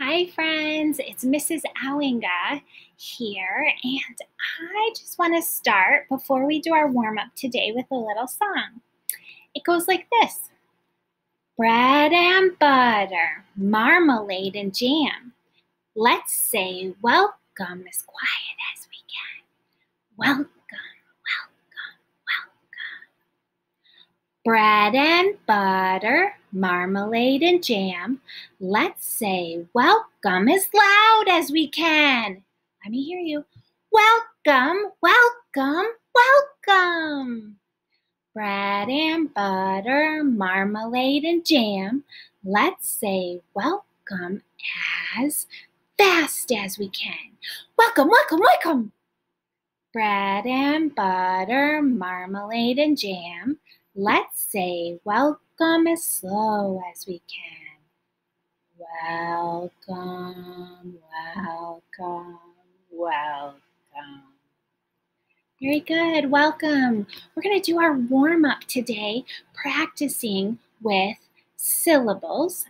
Hi, friends. It's Mrs. Ouwinga here, and I just want to start before we do our warm up today with a little song. It goes like this Bread and butter, marmalade and jam. Let's say welcome as quiet as we can. Welcome, welcome, welcome. Bread and butter, marmalade and jam. Let's say welcome as loud as we can. Let me hear you. Welcome, welcome, welcome. Bread and butter, marmalade and jam. Let's say welcome as fast as we can. Welcome, welcome, welcome. Bread and butter, marmalade and jam. Let's say welcome as slow as we can. Welcome, welcome, welcome. Very good. Welcome. We're going to do our warm up today, practicing with syllables,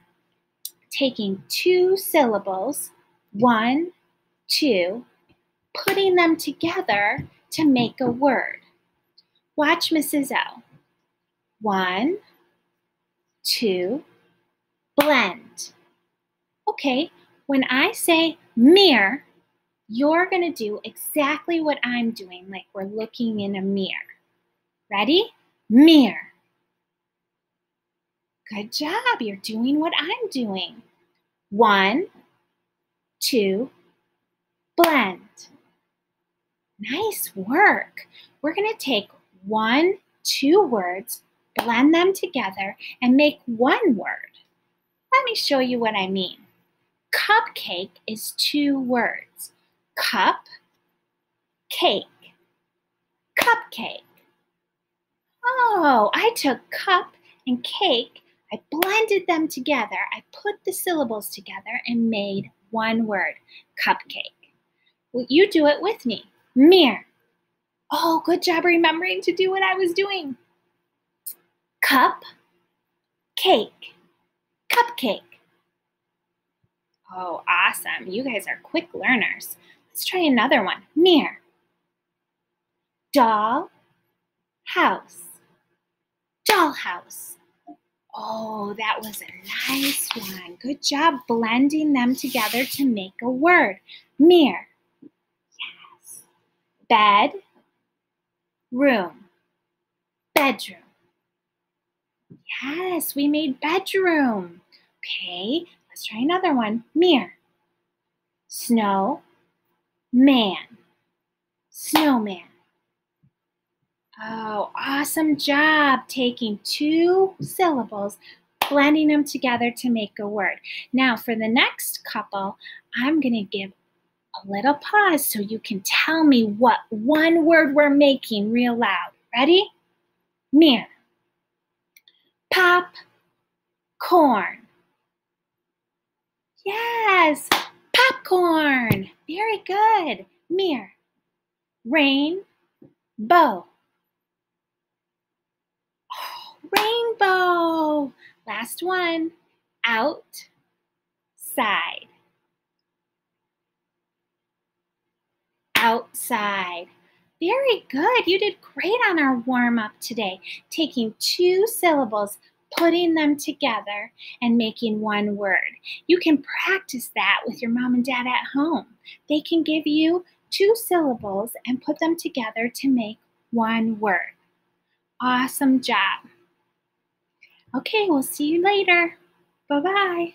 taking two syllables, one, two, putting them together to make a word. Watch Mrs. O. One, two, blend. Okay, when I say mirror, you're going to do exactly what I'm doing, like we're looking in a mirror. Ready? Mirror. Good job. You're doing what I'm doing. One, two, blend. Nice work. We're going to take one, two words, blend them together, and make one word. Let me show you what I mean. Cupcake is two words cup, cake, cupcake. Oh, I took cup and cake, I blended them together, I put the syllables together and made one word cupcake. Will you do it with me? Mirror. Oh, good job remembering to do what I was doing cup, cake, cupcake. Oh, awesome. You guys are quick learners. Let's try another one. Mirror. Doll, house, doll house. Oh, that was a nice one. Good job blending them together to make a word. Mirror. Yes. Bed, room, bedroom. Yes, we made bedroom. Okay, let's try another one. Mirror. Snow, man, snowman. Oh, awesome job taking two syllables, blending them together to make a word. Now, for the next couple, I'm going to give a little pause so you can tell me what one word we're making real loud. Ready? Mirror pop corn. Yes, popcorn. Very good. Mirror. Rain bow. Oh, rainbow. Last one. Outside. Outside. Very good. You did great on our warm up today, taking two syllables, putting them together, and making one word. You can practice that with your mom and dad at home. They can give you two syllables and put them together to make one word. Awesome job. Okay, we'll see you later. Bye bye.